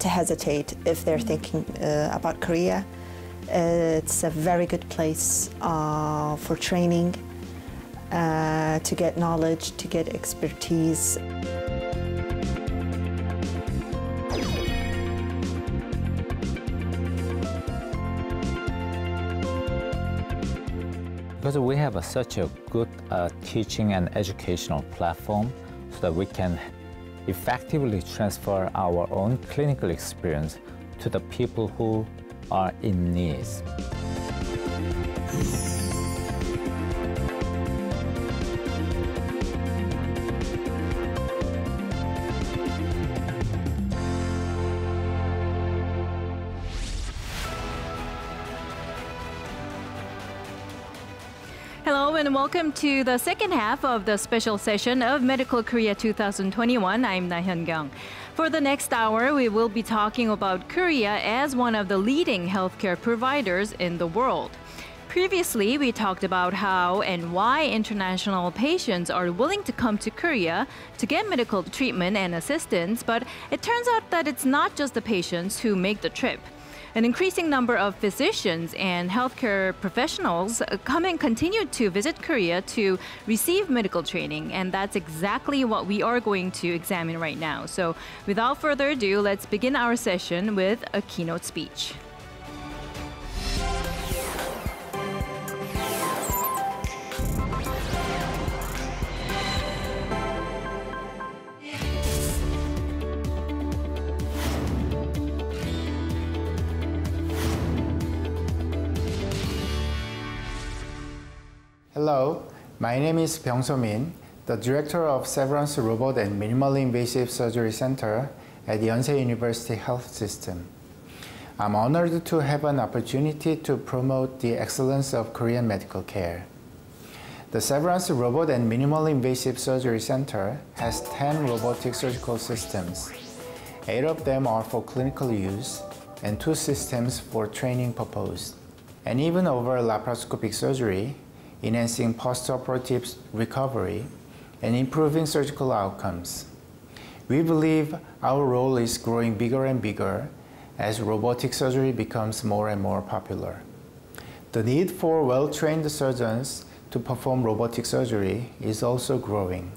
to hesitate if they're thinking uh, about Korea. It's a very good place uh, for training, uh, to get knowledge, to get expertise. Because we have a, such a good uh, teaching and educational platform so that we can effectively transfer our own clinical experience to the people who are in need. And welcome to the second half of the special session of Medical Korea 2021. I'm Na Hyun Kyung. For the next hour, we will be talking about Korea as one of the leading healthcare providers in the world. Previously, we talked about how and why international patients are willing to come to Korea to get medical treatment and assistance, but it turns out that it's not just the patients who make the trip. An increasing number of physicians and healthcare professionals come and continue to visit Korea to receive medical training, and that's exactly what we are going to examine right now. So, without further ado, let's begin our session with a keynote speech. Hello, my name is Byung So Min, the director of Severance Robot and Minimally Invasive Surgery Center at Yonsei University Health System. I'm honored to have an opportunity to promote the excellence of Korean medical care. The Severance Robot and Minimally Invasive Surgery Center has 10 robotic surgical systems. Eight of them are for clinical use and two systems for training purpose. And even over laparoscopic surgery, enhancing postoperative recovery, and improving surgical outcomes. We believe our role is growing bigger and bigger as robotic surgery becomes more and more popular. The need for well-trained surgeons to perform robotic surgery is also growing.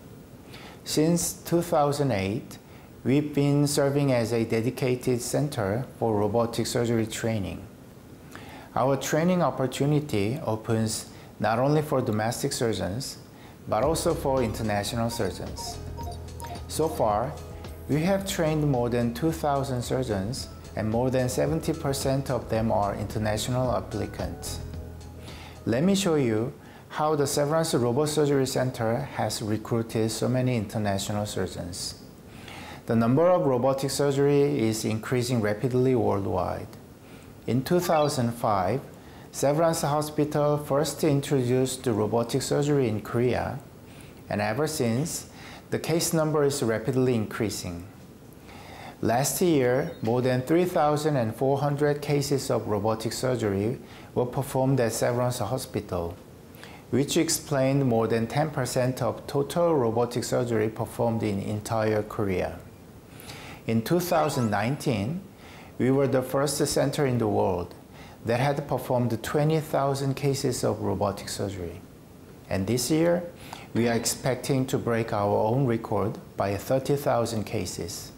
Since 2008, we've been serving as a dedicated center for robotic surgery training. Our training opportunity opens not only for domestic surgeons, but also for international surgeons. So far, we have trained more than 2,000 surgeons and more than 70% of them are international applicants. Let me show you how the Severance Robot Surgery Center has recruited so many international surgeons. The number of robotic surgery is increasing rapidly worldwide. In 2005, Severance Hospital first introduced robotic surgery in Korea, and ever since, the case number is rapidly increasing. Last year, more than 3,400 cases of robotic surgery were performed at Severance Hospital, which explained more than 10% of total robotic surgery performed in entire Korea. In 2019, we were the first center in the world that had performed 20,000 cases of robotic surgery. And this year, we are expecting to break our own record by 30,000 cases.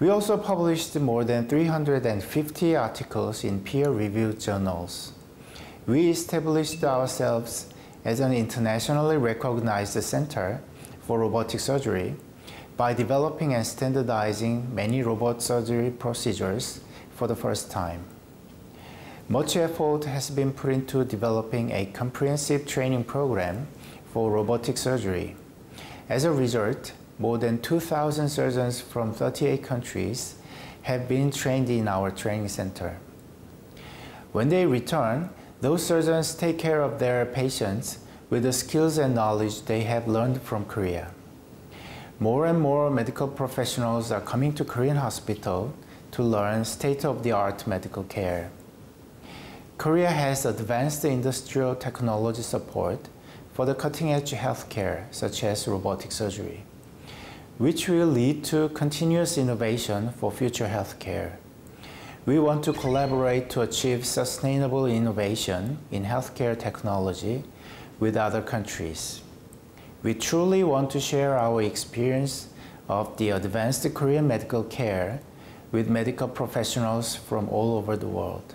We also published more than 350 articles in peer-reviewed journals. We established ourselves as an internationally recognized center for robotic surgery by developing and standardizing many robot surgery procedures for the first time. Much effort has been put into developing a comprehensive training program for robotic surgery. As a result, more than 2,000 surgeons from 38 countries have been trained in our training center. When they return, those surgeons take care of their patients with the skills and knowledge they have learned from Korea. More and more medical professionals are coming to Korean hospital to learn state-of-the-art medical care. Korea has advanced industrial technology support for the cutting-edge healthcare, such as robotic surgery. which will lead to continuous innovation for future healthcare. We want to collaborate to achieve sustainable innovation in healthcare technology with other countries. We truly want to share our experience of the advanced Korean medical care with medical professionals from all over the world.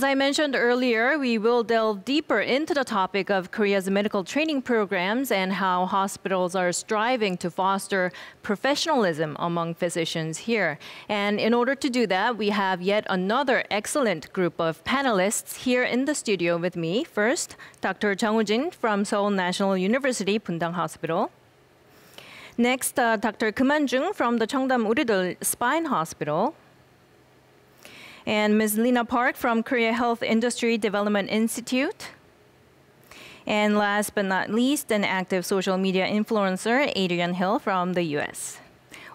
As I mentioned earlier, we will delve deeper into the topic of Korea's medical training programs and how hospitals are striving to foster professionalism among physicians here. And in order to do that, we have yet another excellent group of panelists here in the studio with me. First, Dr. Jeong Woo-jin from Seoul National University Bundang Hospital. Next, uh, Dr. Keum Han-joong from the Cheongdam Wooridul Spine Hospital and Ms. Lina Park from Korea Health Industry Development Institute. And last but not least, an active social media influencer, Adrienne Hill from the US.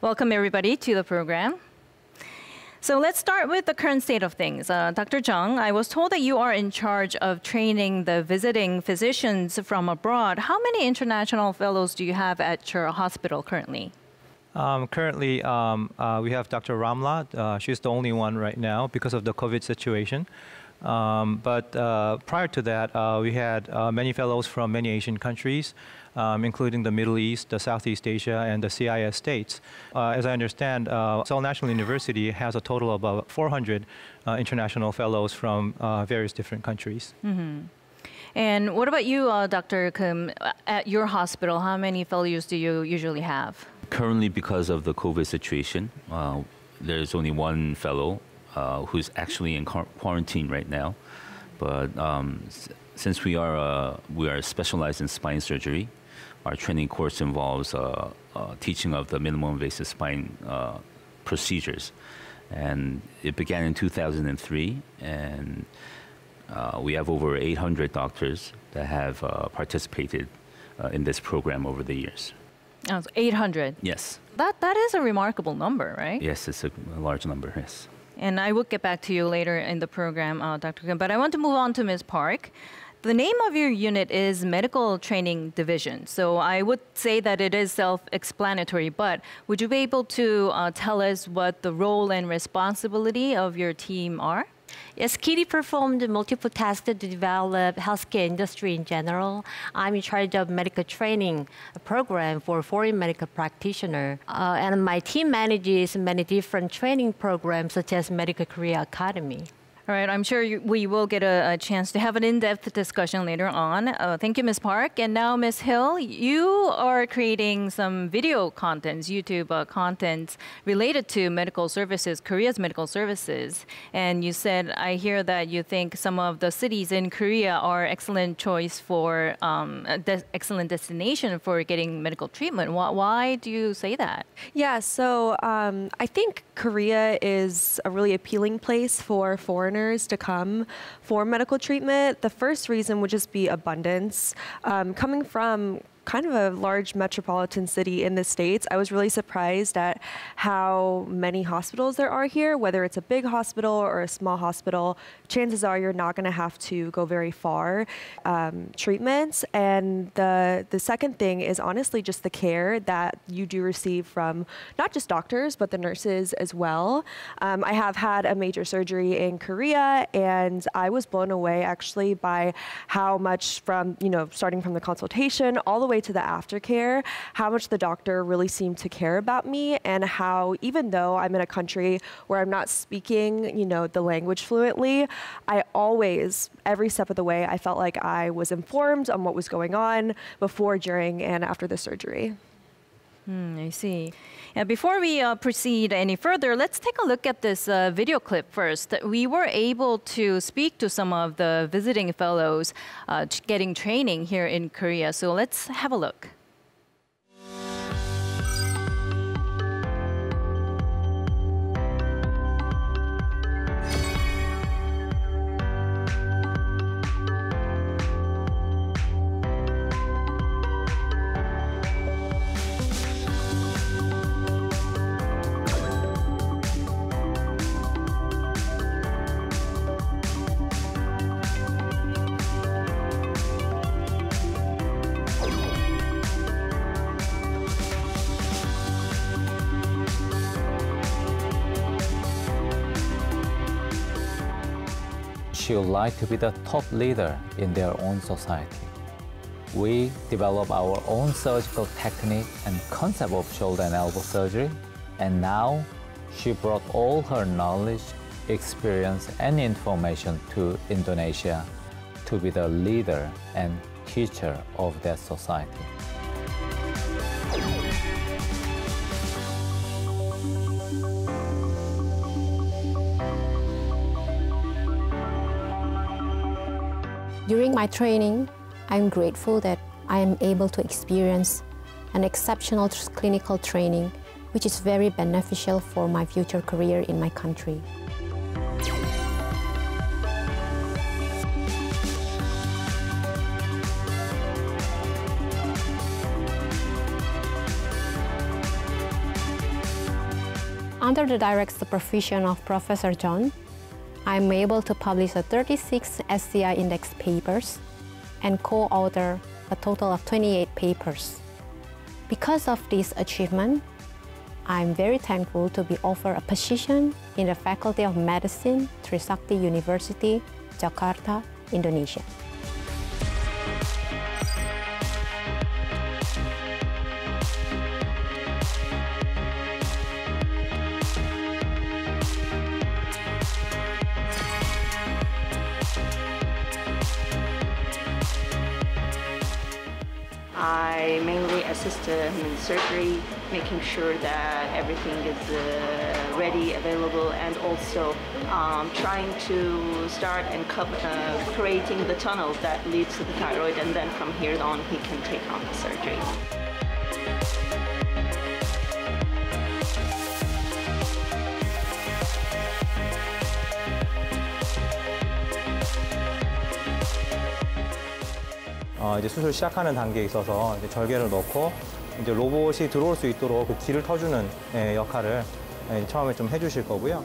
Welcome everybody to the program. So let's start with the current state of things. Uh, Dr. Jeong, I was told that you are in charge of training the visiting physicians from abroad. How many international fellows do you have at your hospital currently? Um, currently, um, uh, we have Dr. Ramla. Uh, she's the only one right now because of the COVID situation. Um, but uh, prior to that, uh, we had uh, many fellows from many Asian countries, um, including the Middle East, the Southeast Asia, and the CIS states. Uh, as I understand, Seoul National University has a total of about 400 international fellows from various different countries. Mm-hmm. And what about you, Dr. Keum? At your hospital, how many fellows do you usually have? Currently, because of the COVID situation, uh, there's only one fellow uh, who's actually in quarantine right now. But um, since we are uh, we are specialized in spine surgery, our training course involves uh, uh, teaching of the minimum invasive spine uh, procedures, and it began in 2003, and we have over 800 doctors that have participated in this program over the years. Oh, 800. Yes. That that is a remarkable number, right? Yes, it's a, a large number. Yes. And I will get back to you later in the program, uh, Dr. Keum. But I want to move on to Ms. Park. The name of your unit is Medical Training Division. So I would say that it is self explanatory, but would you be able to uh, tell us what the role and responsibility of your team are? Yes, KHIDI performed multiple tasks to develop healthcare industry in general. I'm in charge of medical training program for foreign medical practitioner. Uh, and my team manages many different training programs such as Medical Korea Academy. All right, I'm sure you, we will get a, a, chance to have an in-depth discussion later on. Uh, thank you, Ms. Park. And now, Ms. Hill, you are creating some video contents, YouTube uh, contents related to medical services, Korea's medical services. And you said, I hear that you think some of the cities in Korea are excellent choice for, um, de excellent destination for getting medical treatment. Why, why do you say that? Yeah, so um, I think Korea is a really appealing place for foreigners foreigners to come for medical treatment. The first reason would just be abundance. Um, coming from kind of a large metropolitan city in the States, I was really surprised at how many hospitals there are here, whether it's a big hospital or a small hospital. Chances are you're not going to have to go very far um, treatments. And the, the second thing is honestly just the care that you do receive from not just doctors, but the nurses as well. Um, I have had a major surgery in Korea, and I was blown away actually by how much from, you know, starting from the consultation all the way way to the aftercare, how much the doctor really seemed to care about me and how even though I'm in a country where I'm not speaking, you know, the language fluently, I always, every step of the way, I felt like I was informed on what was going on before, during, and after the surgery. Hmm, I see. Before we uh, proceed any further, let's take a look at this uh, video clip first. We were able to speak to some of the visiting fellows uh, getting training here in Korea. So let's have a look. To be the top leader in their own society. We develop our own surgical technique and concept of shoulder and elbow surgery, and now she brought all her knowledge, experience, and information to Indonesia to be the leader and teacher of that society. During my training, I'm grateful that I am able to experience an exceptional clinical training, which is very beneficial for my future career in my country. Under the direct supervision of Professor John, I'm able to publish a 36 SCI index papers and co-author a total of 28 papers. Because of this achievement, I'm very thankful to be offered a position in the Faculty of Medicine, Trisakti University, Jakarta, Indonesia. mainly assist him in surgery, making sure that everything is uh, ready, available, and also um, trying to start and cover, uh, creating the tunnel that leads to the thyroid, and then from here on he can take on the surgery. 어, 이제 수술 시작하는 단계에 있어서 이제 절개를 넣고 이제 로봇이 들어올 수 있도록 그 길을 터주는 예, 역할을 예, 처음에 좀 해주실 거고요.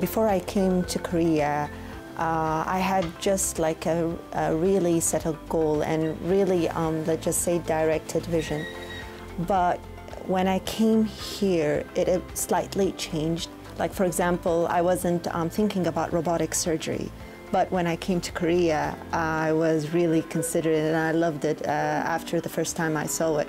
Before I came to Korea, uh, I had just like a, a, really settled goal and really, um, let's just say, directed vision. But when I came here, it, it slightly changed. Like, for example, I wasn't um, thinking about robotic surgery. But when I came to Korea, I was really considering it and I loved it uh, after the first time I saw it.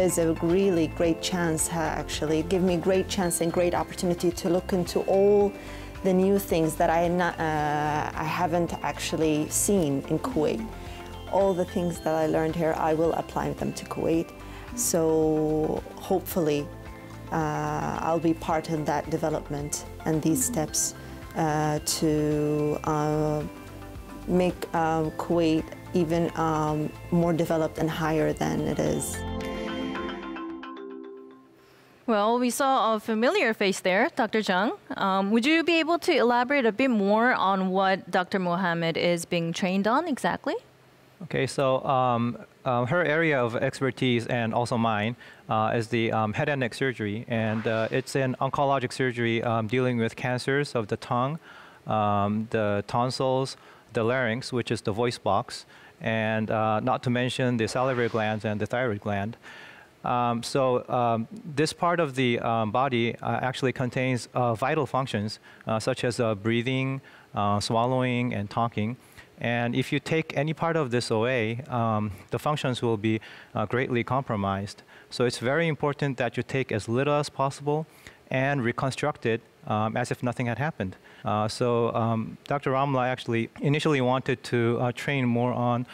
Is a really great chance actually give me great chance and great opportunity to look into all the new things that I, not, uh, I haven't actually seen in Kuwait. All the things that I learned here, I will apply them to Kuwait. So hopefully uh, I'll be part of that development and these steps uh, to uh, make um, Kuwait even um, more developed and higher than it is. Well, we saw a familiar face there, Dr. Jeong. Um, would you be able to elaborate a bit more on what Dr. Mohammed is being trained on exactly? Okay, so um, uh, her area of expertise and also mine uh, is the um, head and neck surgery, and uh, it's an oncologic surgery um, dealing with cancers of the tongue, um, the tonsils, the larynx, which is the voice box, and uh, not to mention the salivary glands and the thyroid gland. Um, so um, this part of the um, body uh, actually contains uh, vital functions uh, such as uh, breathing, uh, swallowing, and talking. And if you take any part of this away, um, the functions will be uh, greatly compromised. So it's very important that you take as little as possible and reconstruct it um, as if nothing had happened. so um, Dr. Ramla actually initially wanted to train more on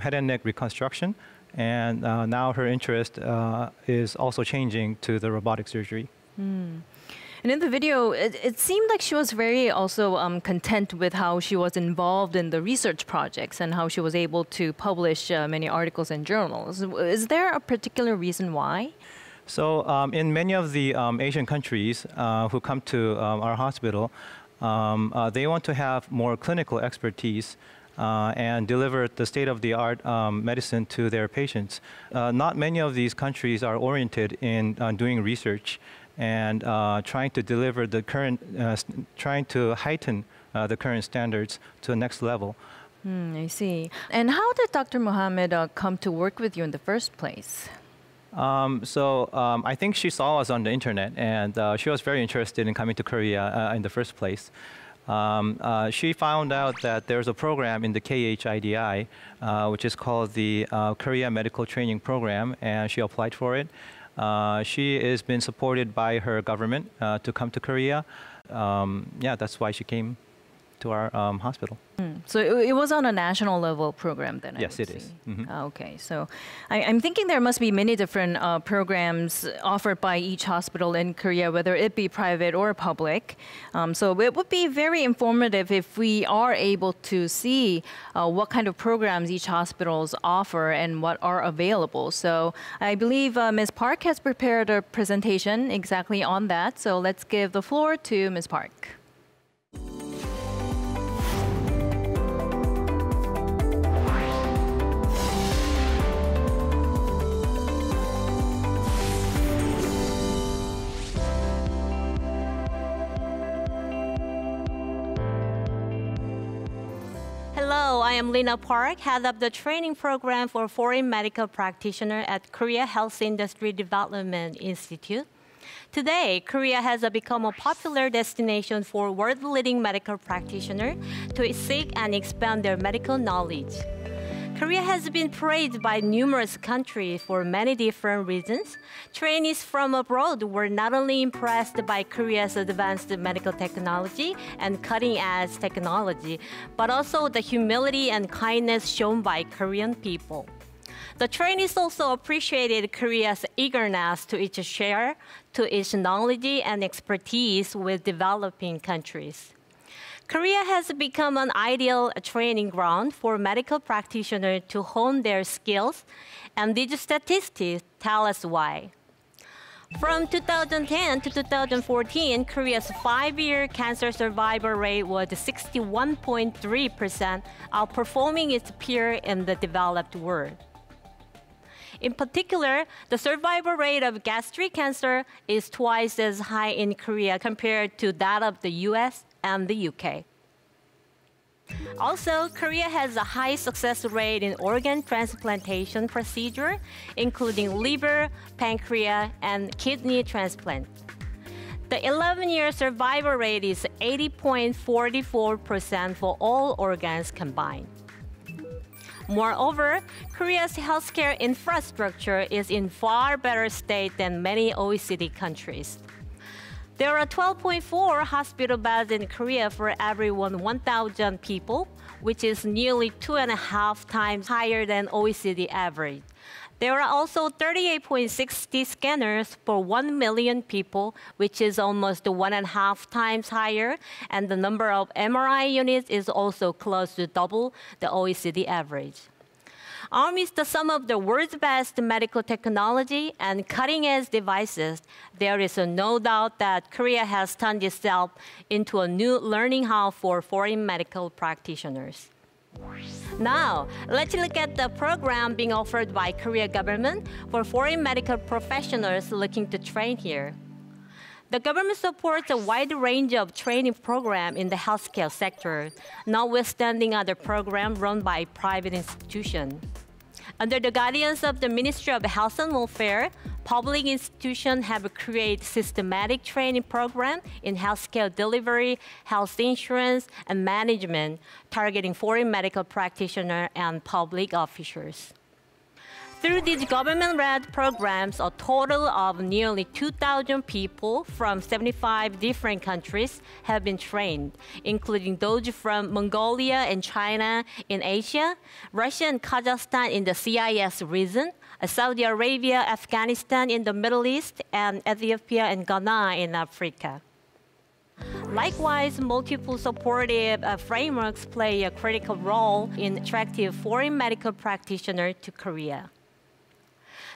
head and neck reconstruction, and uh, now her interest uh, is also changing to the robotic surgery. Mm. And in the video, it, it, seemed like she was very also um, content with how she was involved in the research projects and how she was able to publish uh, many articles in journals. Is there a particular reason why? So um, in many of the um, Asian countries uh, who come to um, our hospital, um, uh, they want to have more clinical expertise uh, and deliver the state-of-the-art um, medicine to their patients. Uh, not many of these countries are oriented in uh, doing research and uh, trying to deliver the current, trying to heighten the current standards to the next level. Mm, I see. And how did Dr. Mohammed come to work with you in the first place? Um, so um, I think she saw us on the internet, and uh, she was very interested in coming to Korea uh, in the first place. Um, uh, she found out that there's a program in the KHIDI, uh, which is called the uh, Korea Medical Training Program, and she applied for it. Uh, she has been supported by her government to come to Korea. Um, yeah, that's why she came to our um, hospital. Mm. So it, it, was on a national level program then? yes, it is. Mm-hmm. Ah, okay, so I, am thinking there must be many different uh, programs offered by each hospital in Korea, whether it be private or public. Um, so it would be very informative if we are able to see uh, what kind of programs each hospitals offer and what are available. So I believe uh, Ms. Park has prepared a presentation exactly on that. So let's give the floor to Ms. Park. I am Lina Park, head of the training program for foreign medical practitioner at Korea Health Industry Development Institute. Today, Korea has become a popular destination for world-leading medical practitioners to seek and expand their medical knowledge. Korea has been praised by numerous countries for many different reasons. Trainees from abroad were not only impressed by Korea's advanced medical technology and cutting edge technology, but also the humility and kindness shown by Korean people. The trainees also appreciated Korea's eagerness to each share to its knowledge and expertise with developing countries. Korea has become an ideal training ground for medical practitioners to hone their skills, and these statistics tell us why. From 2010 to 2014, Korea's five-year cancer survival rate was 61.3%, outperforming its peer in the developed world. In particular, the survival rate of gastric cancer is twice as high in Korea compared to that of the US and the UK. Also, Korea has a high success rate in organ transplantation procedure, including liver, pancreas, and kidney transplant. The 11-year survival rate is 80.44% for all organs combined. Moreover, Korea's healthcare infrastructure is in far better state than many OECD countries. There are 12.4 hospital beds in Korea for every 1,000 people, which is nearly two and a half times higher than OECD average. There are also 38.6 CT scanners for 1 million people, which is almost one and a half times higher, and the number of MRI units is also close to double the OECD average. Amidst some of the world's best medical technology and cutting-edge devices, there is no doubt that Korea has turned itself into a new learning hub for foreign medical practitioners. Now, let's look at the program being offered by Korea government for foreign medical professionals looking to train here. The government supports a wide range of training programs in the healthcare sector, notwithstanding other programs run by private institutions. Under the guidance of the Ministry of Health and Welfare, public institutions have created systematic training programs in healthcare delivery, health insurance, and management, targeting foreign medical practitioners and public officials. Through these government-led programs, a total of nearly 2,000 people from 75 different countries have been trained, including those from Mongolia and China in Asia, Russia and Kazakhstan in the CIS region, Saudi Arabia, Afghanistan in the Middle East, and Ethiopia and Ghana in Africa. Likewise, multiple supportive uh, frameworks play a critical role in attracting foreign medical practitioners to Korea.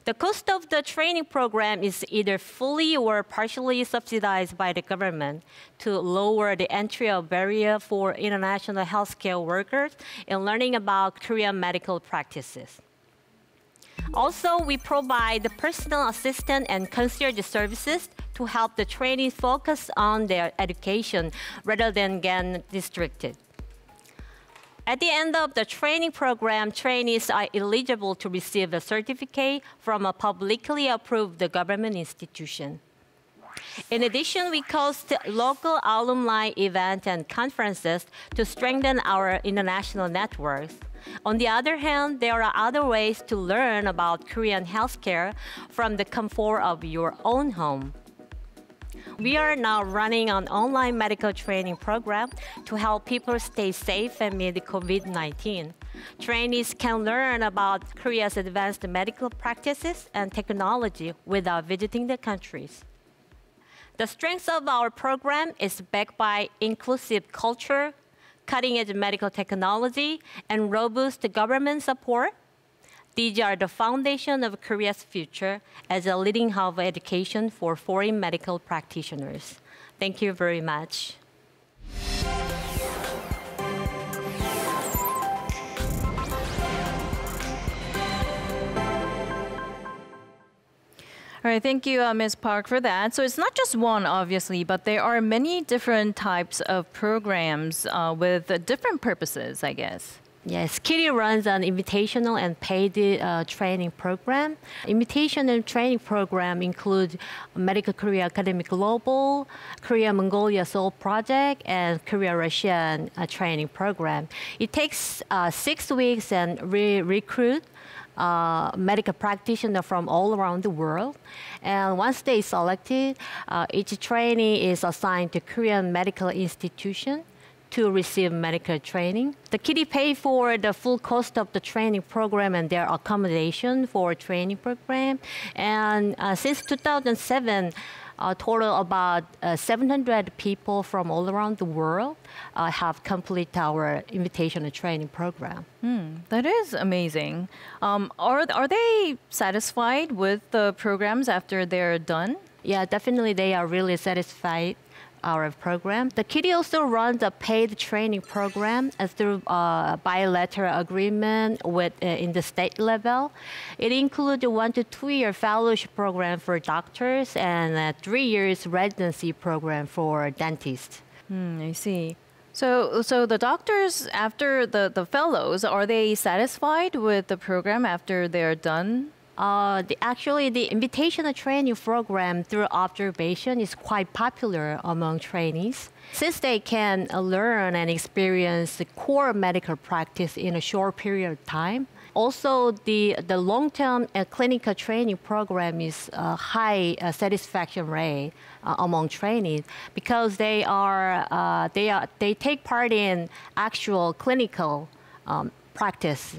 The cost of the training program is either fully or partially subsidized by the government to lower the entry barrier for international healthcare workers in learning about Korean medical practices. Also, we provide personal assistant and concierge services to help the trainees focus on their education rather than get distracted. At the end of the training program, trainees are eligible to receive a certificate from a publicly approved government institution. In addition, we host local alumni events and conferences to strengthen our international networks. On the other hand, there are other ways to learn about Korean healthcare from the comfort of your own home. We are now running an online medical training program to help people stay safe amid COVID-19. Trainees can learn about Korea's advanced medical practices and technology without visiting the countries. The strength of our program is backed by inclusive culture, cutting-edge medical technology, and robust government support these are the foundation of Korea's future as a leading hub of education for foreign medical practitioners. Thank you very much. All right, thank you, uh, Ms. Park, for that. So it's not just one, obviously, but there are many different types of programs uh, with different purposes, I guess. Yes, KHIDI runs an invitational and paid uh, training program. Invitational training program include Medical Korea Academy Global, Korea Mongolia Soul Project, and Korea Russian uh, training program. It takes uh, six weeks and we recruit uh, medical practitioner from all around the world. And once they selected, uh, each trainee is assigned to Korean medical institution to receive medical training. The KHIDI pay for the full cost of the training program and their accommodation for training program. And uh, since 2007, a total about uh, 700 people from all around the world uh, have completed our invitation and training program. Hmm, that is amazing. Um, are, are they satisfied with the programs after they're done? Yeah, definitely they are really satisfied our program. The KHIDI also runs a paid training program as through a bilateral agreement with uh, in the state level. It includes a one to two year fellowship program for doctors and a three years residency program for dentists. Hmm, I see. So, so the doctors after the, the fellows, are they satisfied with the program after they're done uh, the, actually, the invitational training program through observation is quite popular among trainees since they can uh, learn and experience the core medical practice in a short period of time. Also, the, the long-term uh, clinical training program is a high uh, satisfaction rate uh, among trainees because they are, uh, they are they take part in actual clinical um, practice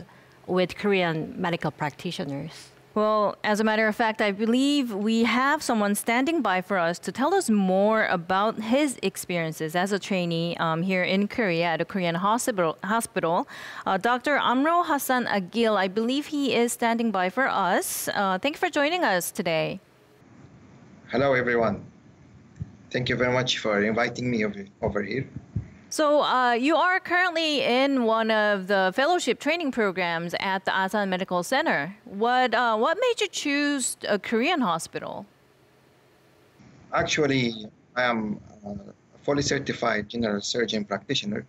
with Korean medical practitioners. Well, as a matter of fact, I believe we have someone standing by for us to tell us more about his experiences as a trainee um, here in Korea at a Korean hospital. hospital. Uh, Dr. Amro Hassan Agil, I believe he is standing by for us. Uh, thank you for joining us today. Hello, everyone. Thank you very much for inviting me over, over here. So uh, you are currently in one of the fellowship training programs at the Asan Medical Center. What uh, what made you choose a Korean hospital? Actually, I am a fully certified general surgeon practitioner,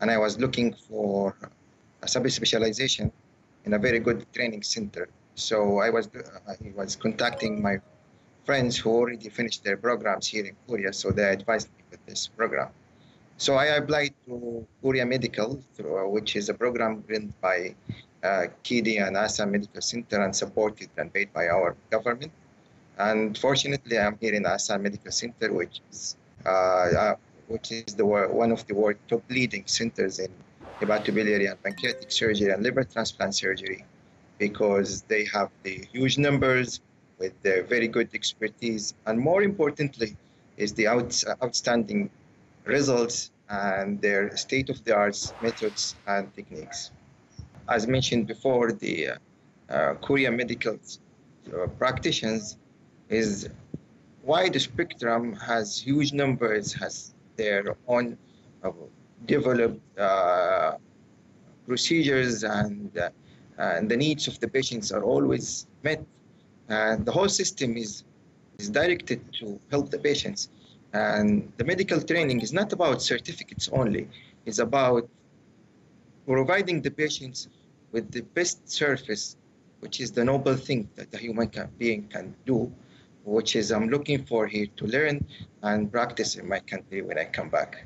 and I was looking for a subspecialization in a very good training center. So I was I was contacting my friends who already finished their programs here in Korea, so they advised me with this program. So I applied to Korea Medical, which is a program run by uh, and Asan Medical Center and supported and paid by our government. And fortunately, I'm here in Asan Medical Center, which is uh, uh, which is the one of the world top leading centers in hepatobiliary and pancreatic surgery and liver transplant surgery, because they have the huge numbers with their very good expertise, and more importantly, is the out, outstanding results and their state-of-the-art methods and techniques. As mentioned before, the uh, Korea Medical uh, practitioners is wide spectrum, has huge numbers, has their own uh, developed uh, procedures, and, uh, and the needs of the patients are always met. And the whole system is, is directed to help the patients. And the medical training is not about certificates only, it's about providing the patients with the best service, which is the noble thing that the human can, being can do, which is I'm looking for here to learn and practice in my country when I come back.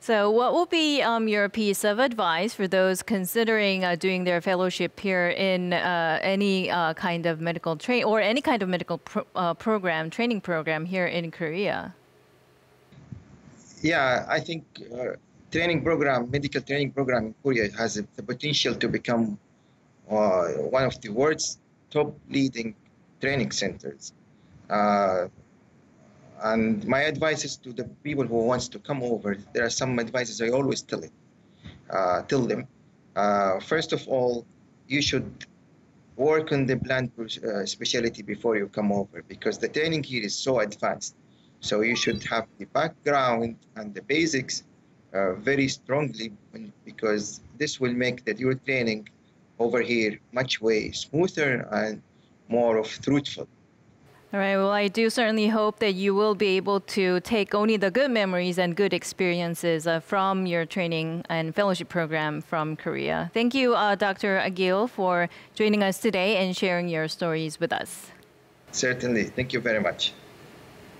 So, what will be um, your piece of advice for those considering uh, doing their fellowship here in uh, any uh, kind of medical train or any kind of medical pro- uh, program, training program here in Korea? Yeah, I think uh, training program, medical training program in Korea has the potential to become uh, one of the world's top leading training centers. Uh, and my advice is to the people who wants to come over. There are some advices I always tell it, uh, tell them. Uh, first of all, you should work on the plant uh, specialty before you come over because the training here is so advanced. So you should have the background and the basics uh, very strongly because this will make that your training over here much way smoother and more of fruitful. All right. Well, I do certainly hope that you will be able to take only the good memories and good experiences uh, from your training and fellowship program from Korea. Thank you, uh, Dr. Agil, for joining us today and sharing your stories with us. Certainly. Thank you very much.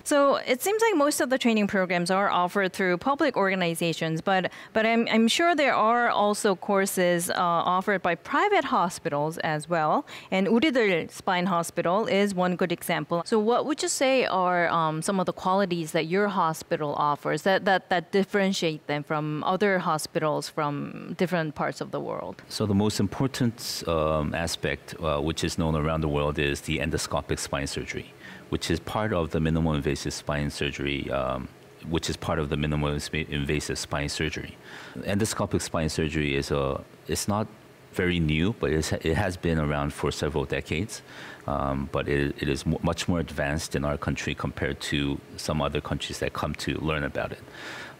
So it seems like most of the training programs are offered through public organizations, but but I'm, I'm sure there are also courses uh, offered by private hospitals as well. And 우리들 Spine Hospital is one good example. So what would you say are um, some of the qualities that your hospital offers that, that, that differentiate them from other hospitals from different parts of the world? So the most important um, aspect, uh, which is known around the world, is the endoscopic spine surgery which is part of the minimal invasive spine surgery, um, which is part of the minimal invasive spine surgery. Endoscopic spine surgery is a it's not very new, but it has been around for several decades. Um, but it, it is much more advanced in our country compared to some other countries that come to learn about it.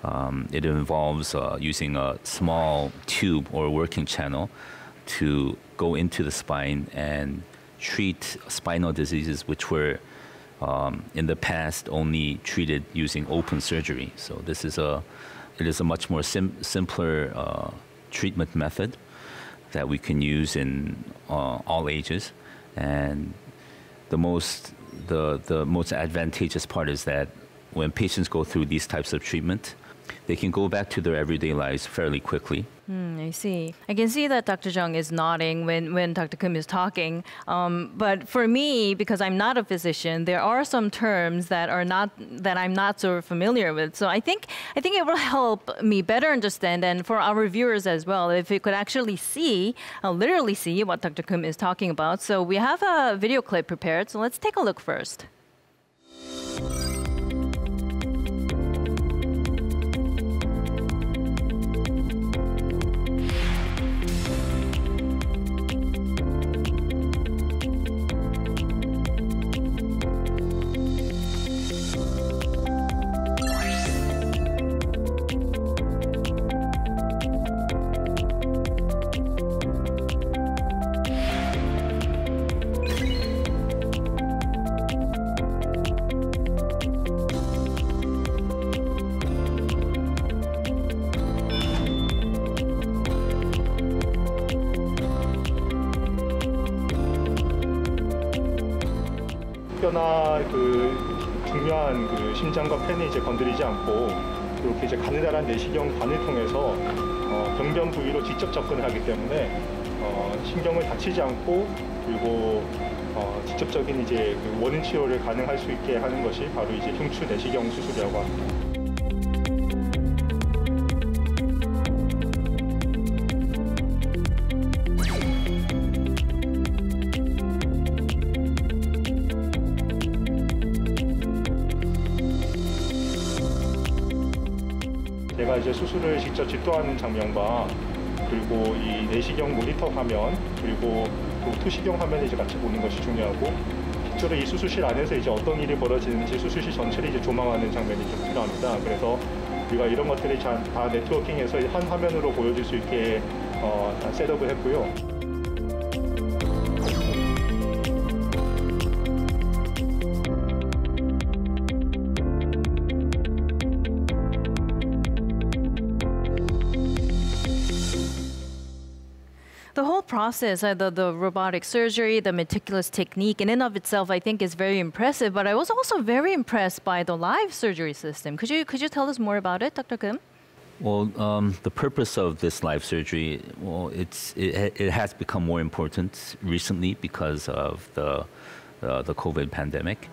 Um, it involves uh, using a small tube or working channel to go into the spine and treat spinal diseases which were um, in the past only treated using open surgery. So this is a it is a much more sim- simpler uh, treatment method that we can use in uh, all ages, and the most the the most advantageous part is that when patients go through these types of treatment, they can go back to their everyday lives fairly quickly. Mm, I see. I can see that Dr. Jeong is nodding when, when Dr. Keum is talking. Um, but for me, because I'm not a physician, there are some terms that are not that I'm not so familiar with. So I think I think it will help me better understand, and for our viewers as well, if we could actually see, uh, literally see what Dr. Keum is talking about. So we have a video clip prepared. So let's take a look first. 그 중요한 그 심장과 폐는 이제 건드리지 않고 이렇게 이제 가느다란 내시경 관을 통해서 어, 병변 부위로 직접 접근을 하기 때문에 어, 신경을 다치지 않고 그리고 어, 직접적인 이제 그 원인 치료를 가능할 수 있게 하는 것이 바로 이제 흉추 내시경 수술이라고 합니다. 수술을 직접 집도하는 장면과 그리고 이 내시경 모니터 화면 그리고 또 투시경 화면을 이제 같이 보는 것이 중요하고 실제로 이 수술실 안에서 이제 어떤 일이 벌어지는지 수술실 전체를 이제 조망하는 장면이 좀 필요합니다. 그래서 우리가 이런 것들이 다 네트워킹해서 한 화면으로 보여줄 수 있게 어, 셋업을 했고요. Process, uh, the, the robotic surgery, the meticulous technique, in and of itself, I think is very impressive. But I was also very impressed by the live surgery system. Could you could you tell us more about it, Dr. Keum? Well, um, the purpose of this live surgery, well, it's it, it has become more important recently because of the uh, the COVID pandemic.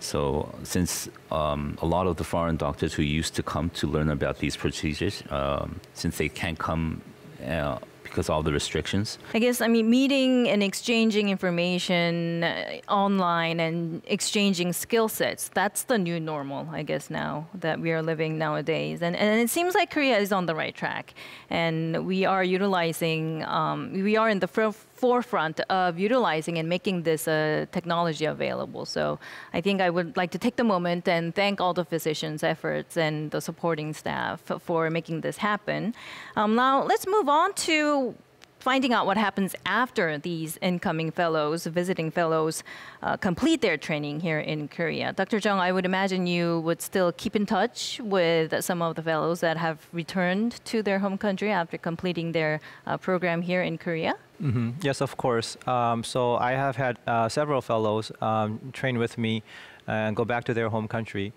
So, since um, a lot of the foreign doctors who used to come to learn about these procedures, um, since they can't come uh, because all the restrictions. I guess, I mean, meeting and exchanging information uh, online and exchanging skill sets, that's the new normal, I guess, now that we are living nowadays. And, and it seems like Korea is on the right track. And we are utilizing, um, we are in the forefront of utilizing and making this uh, technology available. So I think I would like to take the moment and thank all the physicians' efforts and the supporting staff for making this happen. Um, now let's move on to finding out what happens after these incoming fellows, visiting fellows, uh, complete their training here in Korea. Dr. Jeong, I would imagine you would still keep in touch with some of the fellows that have returned to their home country after completing their uh, program here in Korea. Mm-hmm. Yes, of course. Um, so I have had uh, several fellows um, train with me and go back to their home country.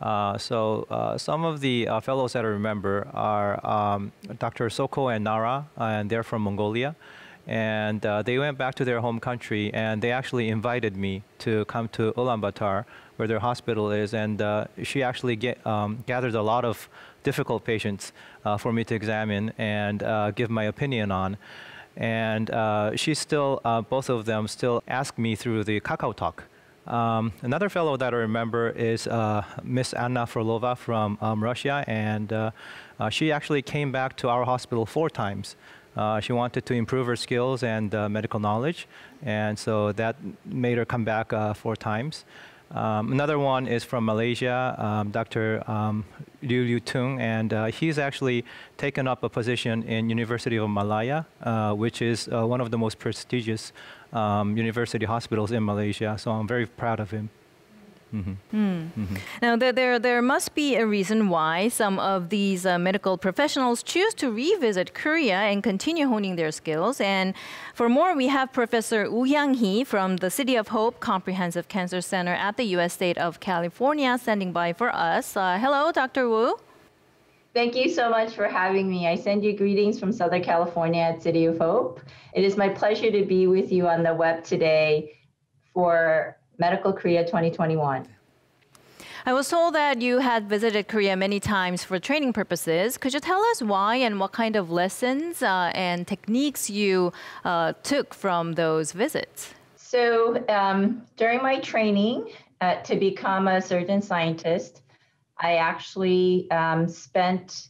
Uh, so uh, some of the uh, fellows that I remember are um, Dr. Soko and Nara, and they're from Mongolia. And uh, they went back to their home country, and they actually invited me to come to Ulaanbaatar, where their hospital is. And uh, she actually get, um, gathered a lot of difficult patients for me to examine and give my opinion on. And she still, both of them still ask me through the Kakao Talk. Um, another fellow that I remember is uh, Miss Anna Frolova from um, Russia, and uh, uh, she actually came back to our hospital four times. Uh, she wanted to improve her skills and uh, medical knowledge, and so that made her come back uh, four times. Um, another one is from Malaysia, um, Dr. Liu Liu Tung, and uh, he's actually taken up a position in University of Malaya, uh, which is uh, one of the most prestigious um, university hospitals in Malaysia. So I'm very proud of him. Mm. Mm-hmm. Now, there, there, there must be a reason why some of these uh, medical professionals choose to revisit Korea and continue honing their skills. And for more, we have Professor Woo Yanghee from the City of Hope Comprehensive Cancer Center at the U.S. state of California standing by for us. Uh, hello, Dr. Woo. Thank you so much for having me. I send you greetings from Southern California at City of Hope. It is my pleasure to be with you on the web today for Medical Korea 2021. I was told that you had visited Korea many times for training purposes. Could you tell us why and what kind of lessons uh, and techniques you uh, took from those visits? So, um, during my training uh, to become a surgeon scientist, I actually um, spent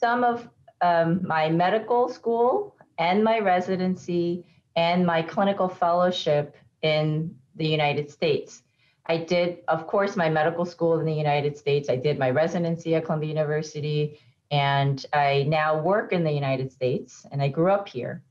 some of um, my medical school and my residency and my clinical fellowship in the United States. I did, of course, my medical school in the United States. I did my residency at Columbia University, and I now work in the United States, and I grew up here.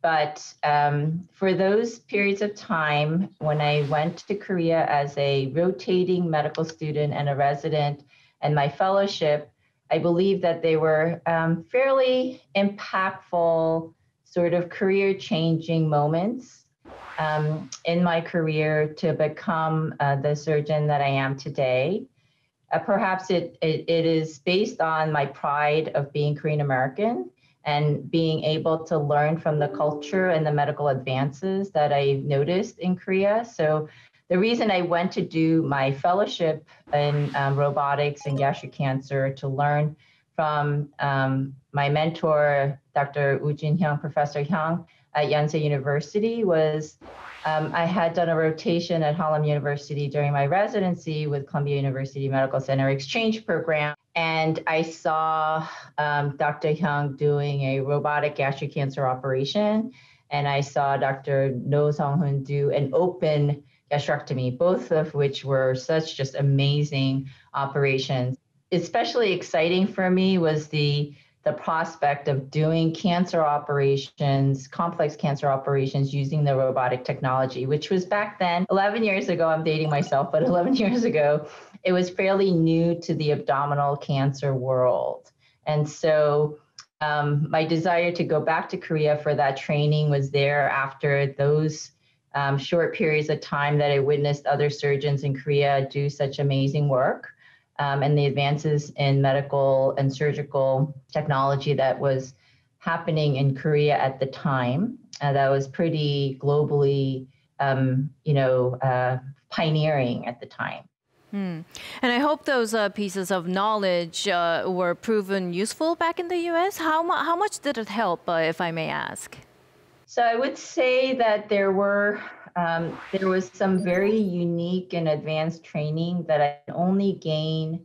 But um, for those periods of time when I went to Korea as a rotating medical student and a resident, and my fellowship, I believe that they were um, fairly impactful, sort of career changing moments um, in my career to become uh, the surgeon that I am today. Uh, perhaps it, it, it is based on my pride of being Korean American and being able to learn from the culture and the medical advances that I noticed in Korea. So the reason I went to do my fellowship in um, robotics and gastric cancer to learn from um, my mentor, Dr. Woo Jin Hyung, Professor Hyung at Yonsei University, was um, I had done a rotation at Hallym University during my residency with Columbia University Medical Center exchange program. And I saw um, Dr. Hyung doing a robotic gastric cancer operation and I saw Dr. Noh Sung Hoon do an open gastrectomy, both of which were such just amazing operations. Especially exciting for me was the the prospect of doing cancer operations, complex cancer operations using the robotic technology, which was back then, 11 years ago, I'm dating myself, but 11 years ago, it was fairly new to the abdominal cancer world. And so um, my desire to go back to Korea for that training was there after those um, short periods of time that I witnessed other surgeons in Korea do such amazing work um, and the advances in medical and surgical technology that was happening in Korea at the time. Uh, that was pretty globally, um, you know, uh, pioneering at the time. Hmm. And I hope those uh, pieces of knowledge uh, were proven useful back in the U.S. How, mu- how much did it help, uh, if I may ask? So I would say that there were um, there was some very unique and advanced training that I only gained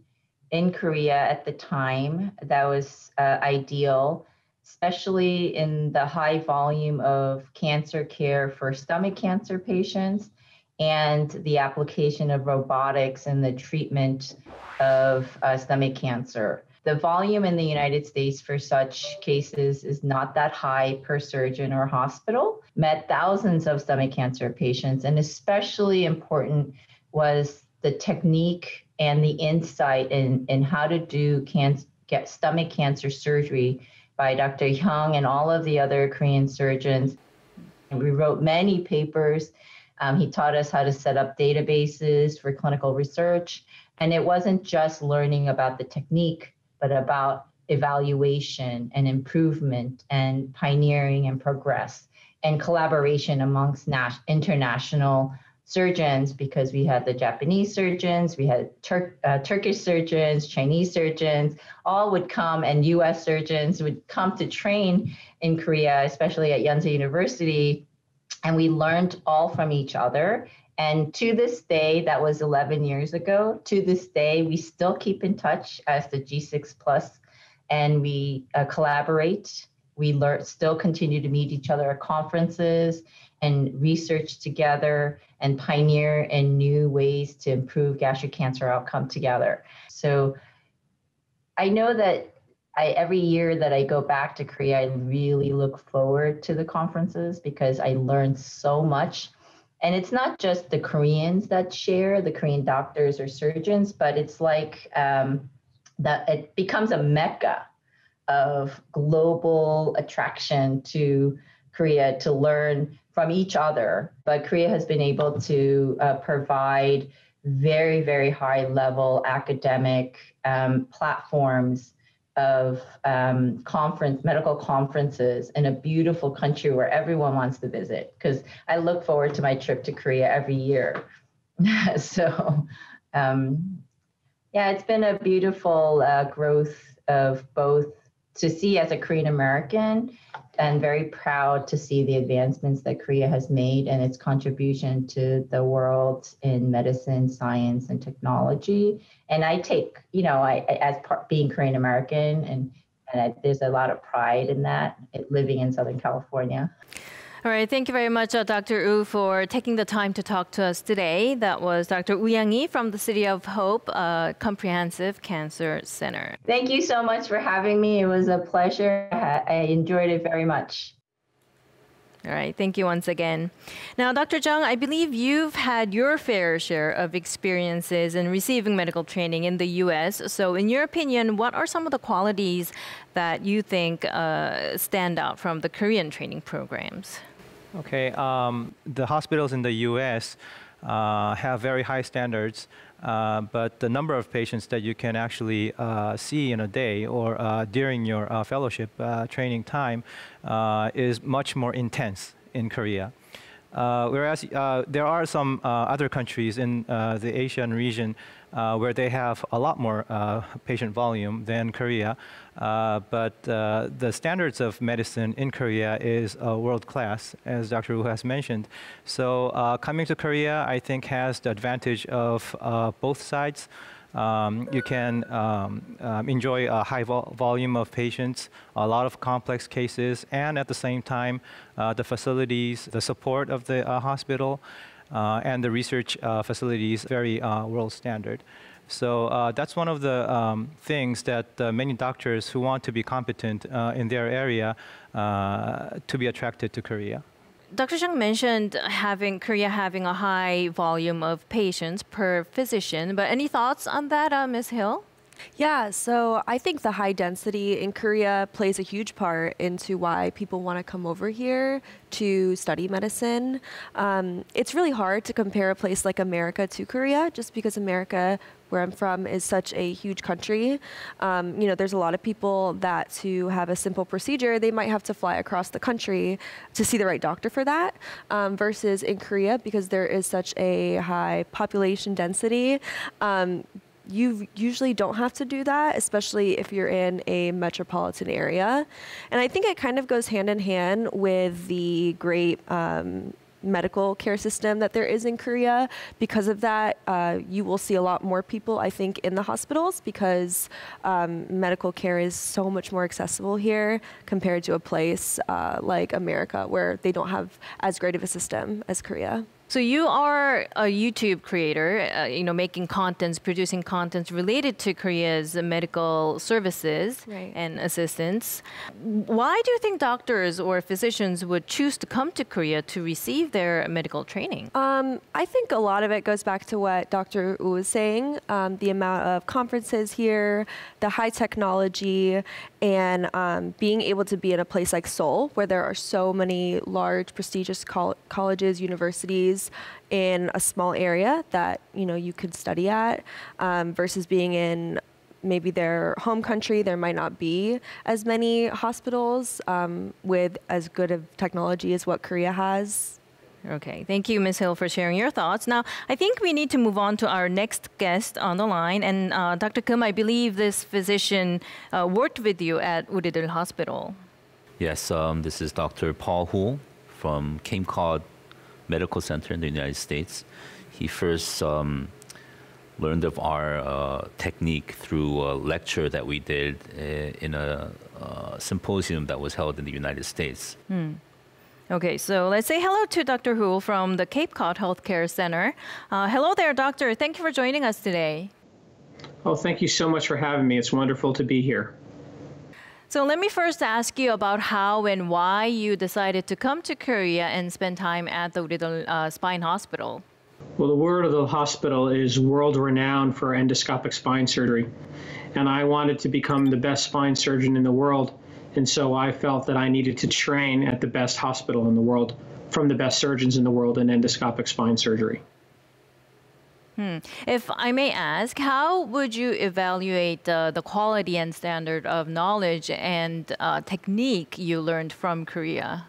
in Korea at the time. That was uh, ideal, especially in the high volume of cancer care for stomach cancer patients and the application of robotics in the treatment of uh, stomach cancer. The volume in the United States for such cases is not that high per surgeon or hospital. Met thousands of stomach cancer patients, and especially important was the technique and the insight in, in how to do can, get stomach cancer surgery by Dr. Hyung and all of the other Korean surgeons. And we wrote many papers. Um, he taught us how to set up databases for clinical research. And it wasn't just learning about the technique, but about evaluation and improvement and pioneering and progress and collaboration amongst international surgeons because we had the Japanese surgeons, we had Tur- uh, Turkish surgeons, Chinese surgeons, all would come, and US surgeons would come to train in Korea, especially at Yonsei University. And we learned all from each other. And to this day, that was 11 years ago, to this day, we still keep in touch as the G6 Plus and we uh, collaborate. We learn, still continue to meet each other at conferences and research together and pioneer in new ways to improve gastric cancer outcome together. So I know that I, every year that I go back to Korea, I really look forward to the conferences because I learn so much and it's not just the Koreans that share, the Korean doctors or surgeons, but it's like um, that it becomes a mecca of global attraction to Korea to learn from each other. But Korea has been able to uh, provide very, very high level academic um, platforms of um, conference medical conferences in a beautiful country where everyone wants to visit because i look forward to my trip to korea every year so um, yeah it's been a beautiful uh, growth of both to see as a korean american and very proud to see the advancements that Korea has made and its contribution to the world in medicine, science, and technology. And I take, you know, I, as part, being Korean American, and, and I, there's a lot of pride in that, living in Southern California. All right, thank you very much, uh, Dr. Woo, for taking the time to talk to us today. That was Dr. Woo Yang from the City of Hope uh, Comprehensive Cancer Center. Thank you so much for having me. It was a pleasure. I enjoyed it very much. All right, thank you once again. Now, Dr. Jeong, I believe you've had your fair share of experiences in receiving medical training in the U.S. So, in your opinion, what are some of the qualities that you think uh, stand out from the Korean training programs? Okay, um, the hospitals in the U.S. Uh, have very high standards, uh, but the number of patients that you can actually uh, see in a day or uh, during your uh, fellowship uh, training time is much more intense in Korea. whereas there are some other countries in the Asian region uh, where they have a lot more uh, patient volume than Korea. Uh, but uh, the standards of medicine in Korea is uh, world class, as Dr. Woo has mentioned. So coming to Korea, I think, has the advantage of both sides. Um, you can um, um, enjoy a high vol- volume of patients, a lot of complex cases, and at the same time, uh, the facilities, the support of the uh, hospital, and the research uh, facilities very uh, world standard. So uh, that's one of the um, things that uh, many doctors who want to be competent uh, in their area uh, to be attracted to Korea. Dr. Jeong mentioned having Korea having a high volume of patients per physician, but any thoughts on that, uh, Ms. Hill? Yeah, so I think the high density in Korea plays a huge part into why people want to come over here to study medicine. Um, it's really hard to compare a place like America to Korea just because America where I'm from is such a huge country. Um, you know, there's a lot of people that to have a simple procedure, they might have to fly across the country to see the right doctor for that. Um, versus in Korea, because there is such a high population density. Um, you usually don't have to do that, especially if you're in a metropolitan area. And I think it kind of goes hand in hand with the great um, medical care system that there is in Korea. Because of that, uh, you will see a lot more people, I think, in the hospitals because um, medical care is so much more accessible here compared to a place uh, like America where they don't have as great of a system as Korea. So you are a YouTube creator, uh, you know, making contents, producing contents related to Korea's medical services Right. and assistance. Why do you think doctors or physicians would choose to come to Korea to receive their medical training? Um, I think a lot of it goes back to what Dr. Woo was saying um, the amount of conferences here, the high technology, and um, being able to be in a place like Seoul, where there are so many large, prestigious col- colleges, universities in a small area that you know you could study at, um, versus being in maybe their home country, there might not be as many hospitals um, with as good of technology as what Korea has. Okay, thank you, Ms. Hill, for sharing your thoughts. Now, I think we need to move on to our next guest on the line. And uh, Dr. Keum, I believe this physician uh, worked with you at Wooridul Hospital. Yes, um, this is Dr. Paul Houle from Cape Cod Medical Center in the United States. He first um, learned of our uh, technique through a lecture that we did uh, in a uh, symposium that was held in the United States. Okay, so let's say hello to Dr. Houle from the Cape Cod Healthcare Center. Uh, hello there, doctor. Thank you for joining us today. Oh, thank you so much for having me. It's wonderful to be here. So let me first ask you about how and why you decided to come to Korea and spend time at the Wooridul uh, Spine Hospital. Well, the the Hospital is world renowned for endoscopic spine surgery. And I wanted to become the best spine surgeon in the world. And so I felt that I needed to train at the best hospital in the world from the best surgeons in the world in endoscopic spine surgery. Hmm. If I may ask, how would you evaluate uh, the quality and standard of knowledge and uh, technique you learned from Korea?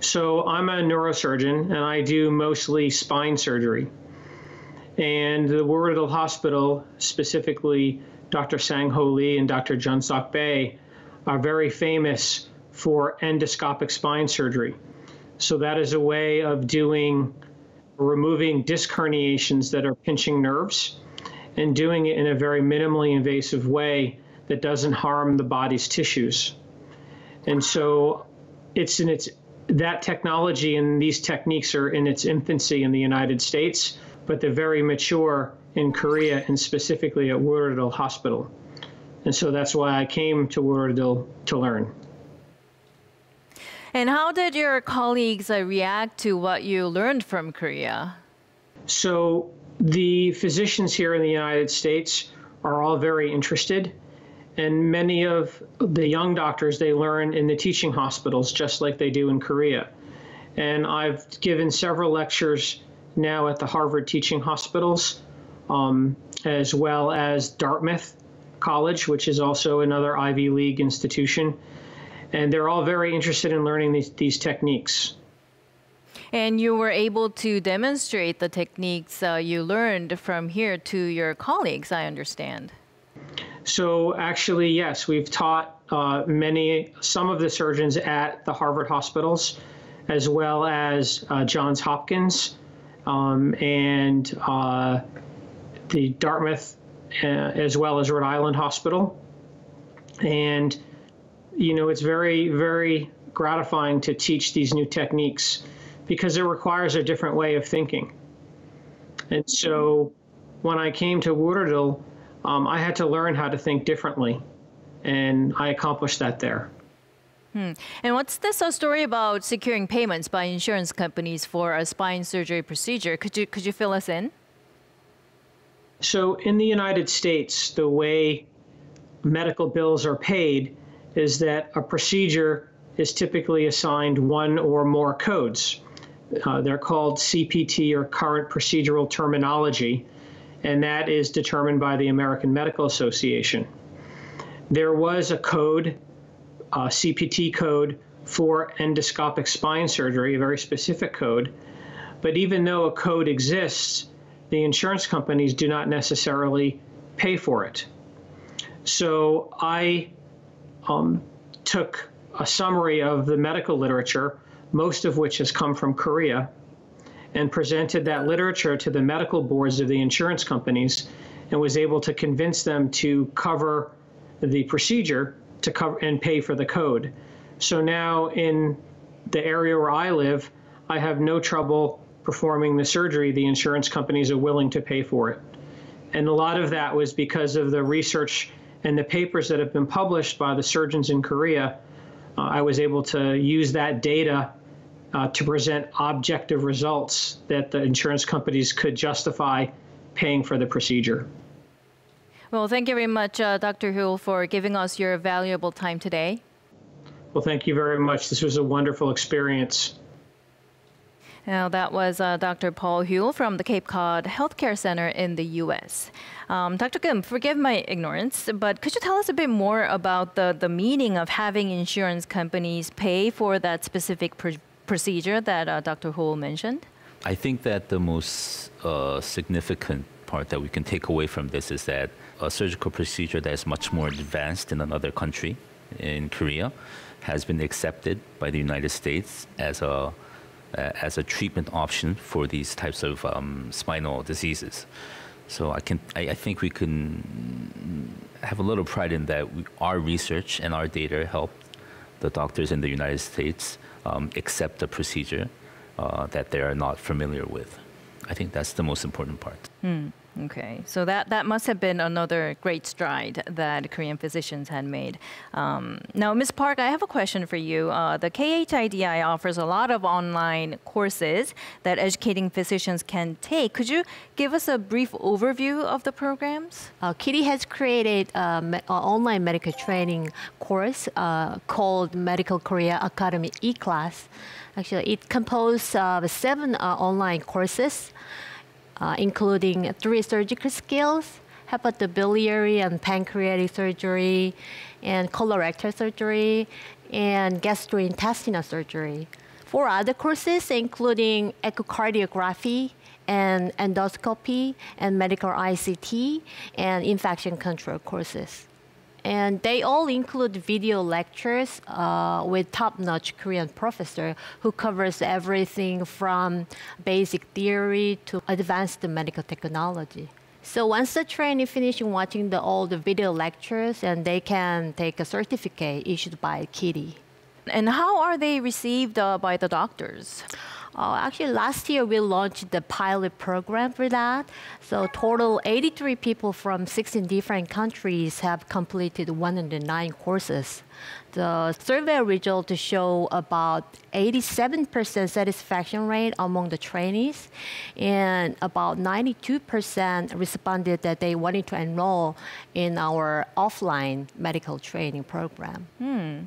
So I'm a neurosurgeon and I do mostly spine surgery. And the Wooridul Hospital, specifically Dr. Sang Ho Lee and Dr. Jun Sok Bae, are very famous for endoscopic spine surgery. So that is a way of doing removing disc herniations that are pinching nerves and doing it in a very minimally invasive way that doesn't harm the body's tissues. And so it's in its that technology and these techniques are in its infancy in the United States, but they're very mature in Korea and specifically at Wooridul Hospital. And so that's why I came to Wooridul to learn. And how did your colleagues uh, react to what you learned from Korea? So the physicians here in the United States are all very interested. And many of the young doctors, they learn in the teaching hospitals, just like they do in Korea. And I've given several lectures now at the Harvard teaching hospitals, um, as well as Dartmouth College, which is also another Ivy League institution. And they're all very interested in learning these, these techniques. And you were able to demonstrate the techniques uh, you learned from here to your colleagues, I understand. So actually, yes, we've taught uh, many, some of the surgeons at the Harvard hospitals, as well as uh, Johns Hopkins, um, and uh, the Dartmouth uh, as well as Rhode Island Hospital. And, you know, it's very, very gratifying to teach these new techniques because it requires a different way of thinking. And so when I came to Wooridul, um, I had to learn how to think differently. And I accomplished that there. Hmm. And what's this uh, story about securing payments by insurance companies for a spine surgery procedure? Could you could you fill us in? So in the United States, the way medical bills are paid is that a procedure is typically assigned one or more codes. Uh, they're called CPT or current procedural terminology, and that is determined by the American Medical Association. There was a code, a CPT code for endoscopic spine surgery, a very specific code. But even though a code exists, the insurance companies do not necessarily pay for it. So I um, took a summary of the medical literature, most of which has come from Korea, and presented that literature to the medical boards of the insurance companies and was able to convince them to cover the procedure to cover and pay for the code. So now in the area where I live, I have no trouble performing the surgery. The insurance companies are willing to pay for it. And a lot of that was because of the research and the papers that have been published by the surgeons in Korea. Uh, I was able to use that data uh, to present objective results that the insurance companies could justify paying for the procedure. Well, thank you very much, uh, Dr. Houle, for giving us your valuable time today. Well, thank you very much. This was a wonderful experience. Now, that was uh, Dr. Paul Houle from the Cape Cod Healthcare Center in the U.S. Um, Dr. Keum, forgive my ignorance, but could you tell us a bit more about the, the meaning of having insurance companies pay for that specific pr- procedure that uh, Dr. Huell mentioned? I think that the most uh, significant part that we can take away from this is that a surgical procedure that is much more advanced in another country, in Korea, has been accepted by the United States as a as a treatment option for these types of um, spinal diseases. So I can I, I, think we can have a little pride in that we, our research and our data helped the doctors in the United States um, accept a procedure uh, that they are not familiar with. I think that's the most important part. Hmm. Okay, so that, that must have been another great stride that Korean physicians had made. Um, now, Ms. Park, I have a question for you. Uh, the KHIDI offers a lot of online courses that educating physicians can take. Could you give us a brief overview of the programs? Uh, KHIDI has created an online medical training course uh, called Medical Korea Academy E-Class. Actually, it composed of seven uh, online courses uh, including three surgical skills, hepatobiliary and pancreatic surgery, and colorectal surgery, and gastrointestinal surgery. Four other courses, including echocardiography, and endoscopy, and medical ICT, and infection control courses. And they all include video lectures uh, with top-notch Korean professor who covers everything from basic theory to advanced medical technology. So once the trainee finishes watching the, all the video lectures, and they can take a certificate issued by KHIDI. And how are they received uh, by the doctors? Uh, actually, last year we launched the pilot program for that. So total 83 people from 16 different countries have completed 109 courses. The survey results show about 87% satisfaction rate among the trainees, and about 92% responded that they wanted to enroll in our offline medical training program. Hmm.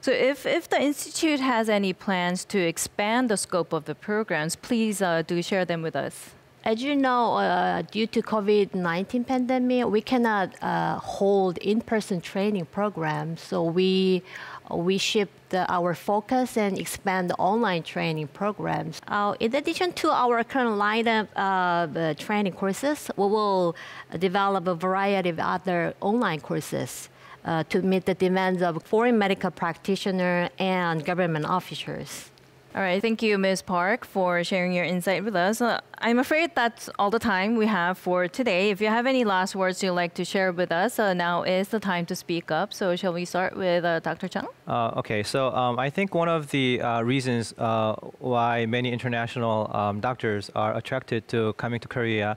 So if, if the Institute has any plans to expand the scope of the programs, please uh, do share them with us. As you know, uh, due to COVID-19 pandemic, we cannot uh, hold in-person training programs. So we we shift our focus and expand online training programs. Uh, in addition to our current lineup of uh, training courses, we will develop a variety of other online courses uh, to meet the demands of foreign medical practitioners and government officers. All right, thank you, Ms. Park, for sharing your insight with us. Uh, I'm afraid that's all the time we have for today. If you have any last words you'd like to share with us, uh, now is the time to speak up. So, shall we start with uh, Dr. Jeong? Uh, okay, so um, I think one of the uh, reasons uh, why many international um, doctors are attracted to coming to Korea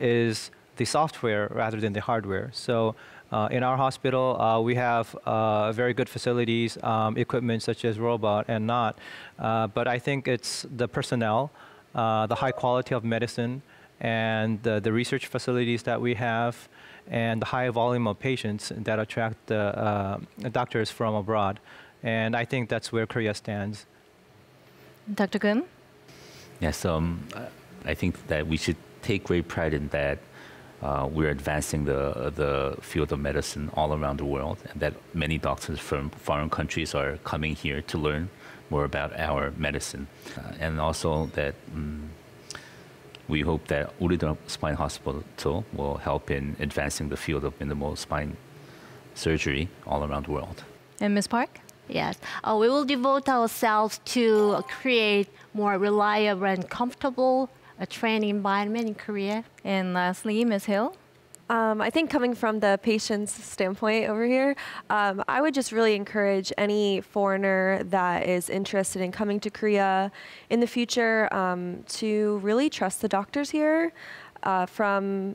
is the software rather than the hardware. So, uh, in our hospital, uh, we have uh, very good facilities, um, equipment such as robot and not. but I think it's the personnel, the high quality of medicine, and the, the, research facilities that we have, and the high volume of patients that attract the doctors from abroad. And I think that's where Korea stands. Dr. Keum? Yes, um, I think that we should take great pride in that uh, we're advancing the, the field of medicine all around the world, and that many doctors from foreign countries are coming here to learn more about our medicine. Uh, and also that um, we hope that Wooridul Spine Hospital will help in advancing the field of minimal spine surgery all around the world. And Ms. Park? Yes, uh, we will devote ourselves to create more reliable and comfortable a training environment in Korea. And lastly, Ms. Hill? Um, I think coming from the patient's standpoint over here, um, I would just really encourage any foreigner that is interested in coming to Korea in the future um, to really trust the doctors here. Uh, from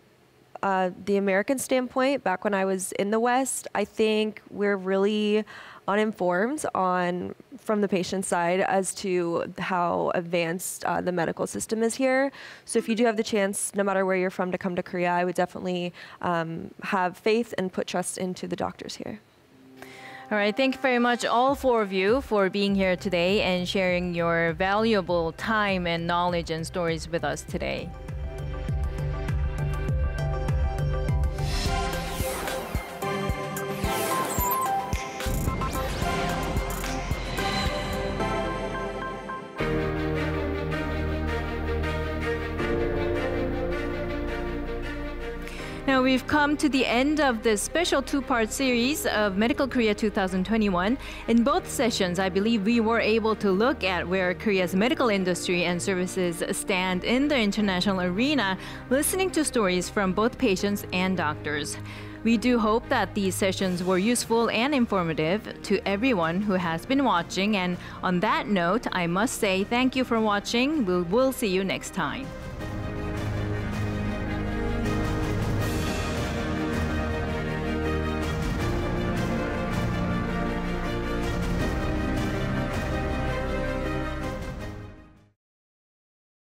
uh, the American standpoint, back when I was in the West, I think we're really uninformed on from the patient side as to how advanced uh, the medical system is here. So if you do have the chance, no matter where you're from, to come to Korea, I would definitely um, have faith and put trust into the doctors here. All right, thank you very much, all four of you, for being here today and sharing your valuable time and knowledge and stories with us today. We've come to the end of this special two-part series of Medical Korea 2021. In both sessions, I believe we were able to look at where Korea's medical industry and services stand in the international arena, listening to stories from both patients and doctors. We do hope that these sessions were useful and informative to everyone who has been watching. And on that note, I must say thank you for watching. We'll, we'll see you next time.